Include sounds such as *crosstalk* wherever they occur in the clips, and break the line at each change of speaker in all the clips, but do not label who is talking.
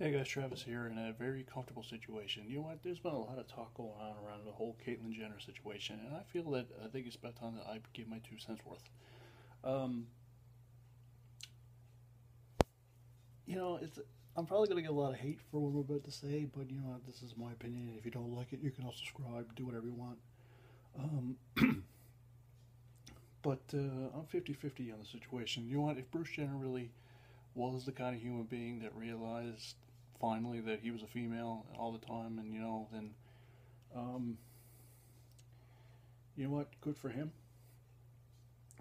Hey guys, Travis here in a very comfortable situation. You know what? There's been a lot of talk going on around the whole Caitlyn Jenner situation, and I feel that I think it's about time that I give my two cents worth. Um, you know, it's I'm probably gonna get a lot of hate for what I'm about to say, but you know what? This is my opinion. If you don't like it, you can unsubscribe, do whatever you want. Um, *clears throat* but uh, I'm 50-50 on the situation. You know what? If Bruce Jenner really was the kind of human being that realized finally that he was a female all the time, and you know, then, um, you know what? Good for him.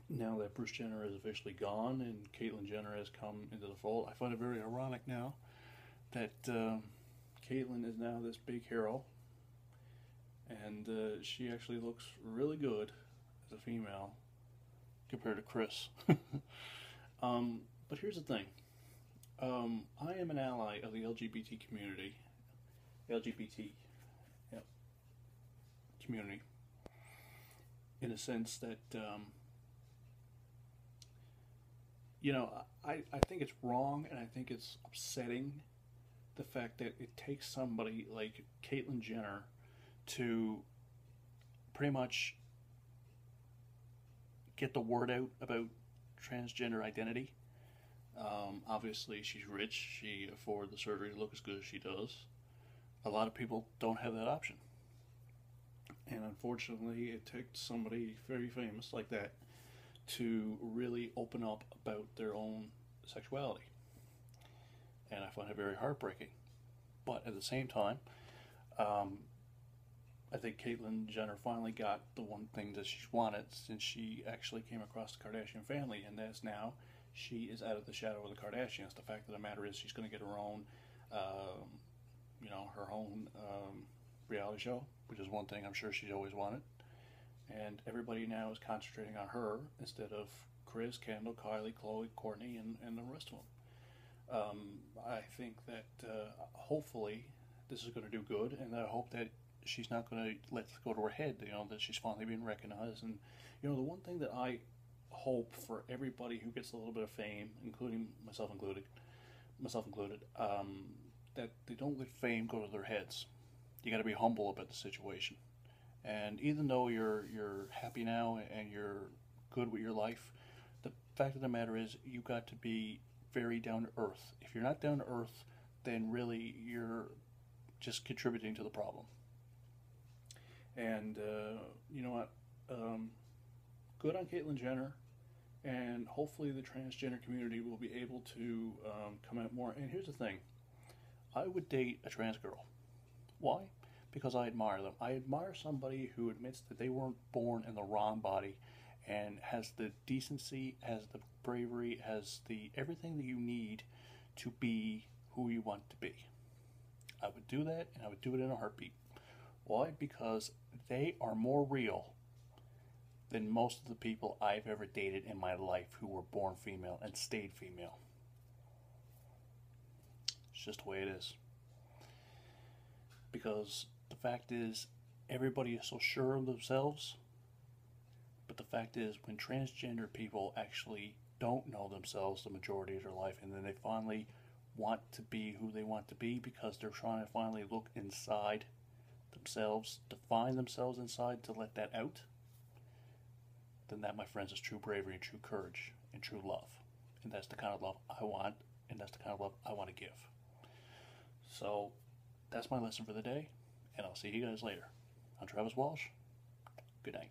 Now that Bruce Jenner is officially gone and Caitlyn Jenner has come into the fold, I find it very ironic now that um, Caitlyn is now this big hero, and uh, she actually looks really good as a female compared to Kris. *laughs* um, but here's the thing um, I am an ally of the LGBT community, LGBT yep, community, in a sense that, um, you know, I, I think it's wrong and I think it's upsetting the fact that it takes somebody like Caitlyn Jenner to pretty much get the word out about transgender identity um, obviously, she's rich. She afford the surgery to look as good as she does. A lot of people don't have that option. And unfortunately, it takes somebody very famous like that to really open up about their own sexuality. And I find it very heartbreaking. But at the same time, um, I think Caitlyn Jenner finally got the one thing that she wanted since she actually came across the Kardashian family, and that's now she is out of the shadow of the Kardashians. The fact of the matter is, she's going to get her own, um, you know, her own um, reality show, which is one thing I'm sure she's always wanted. And everybody now is concentrating on her instead of Kris, Kendall, Kylie, Khloé, Kourtney, and, and the rest of them. Um, I think that uh, hopefully this is going to do good, and I hope that she's not going to let go to her head. You know that she's finally being recognized, and you know the one thing that I hope for everybody who gets a little bit of fame, including myself included, myself included, um, that they don't let fame go to their heads. You got to be humble about the situation. And even though you're you're happy now and you're good with your life, the fact of the matter is you got to be very down to earth. If you're not down to earth, then really you're just contributing to the problem. And uh, you know what? Um, good on Caitlyn Jenner and hopefully the transgender community will be able to um, come out more. And here's the thing I would date a trans girl. Why? Because I admire them. I admire somebody who admits that they weren't born in the wrong body and has the decency, has the bravery, has the everything that you need to be who you want to be. I would do that and I would do it in a heartbeat. Why? Because they are more real than most of the people I've ever dated in my life who were born female and stayed female. It's just the way it is. Because the fact is, everybody is so sure of themselves, but the fact is, when transgender people actually don't know themselves the majority of their life, and then they finally want to be who they want to be because they're trying to finally look inside themselves, to find themselves inside, to let that out then that, my friends, is true bravery and true courage and true love. And that's the kind of love I want, and that's the kind of love I want to give. So that's my lesson for the day, and I'll see you guys later. I'm Travis Walsh. Good night.